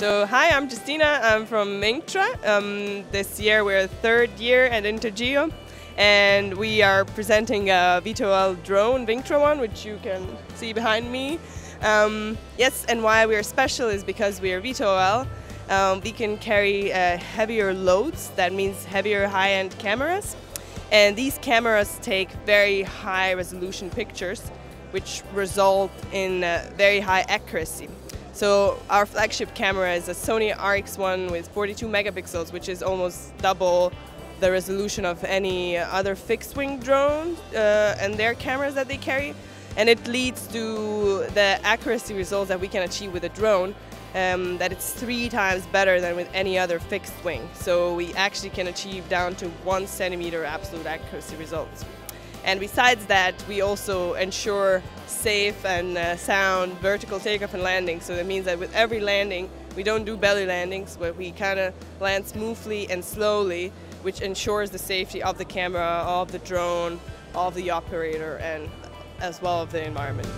So hi, I'm Justina. I'm from Wingtra. Um, this year we're third year at Intergeo, and we are presenting a VTOL drone, WingtraOne, which you can see behind me. Um, yes, and why we're special is because we are VTOL. Um, we can carry uh, heavier loads. That means heavier high-end cameras, and these cameras take very high resolution pictures, which result in uh, very high accuracy. So our flagship camera is a Sony RX1 with 42 megapixels, which is almost double the resolution of any other fixed wing drone uh, and their cameras that they carry. And it leads to the accuracy results that we can achieve with a drone, um, that it's three times better than with any other fixed wing. So we actually can achieve down to one centimeter absolute accuracy results. And besides that, we also ensure safe and uh, sound vertical takeoff and landing. So that means that with every landing, we don't do belly landings, but we kind of land smoothly and slowly, which ensures the safety of the camera, of the drone, of the operator, and as well of the environment.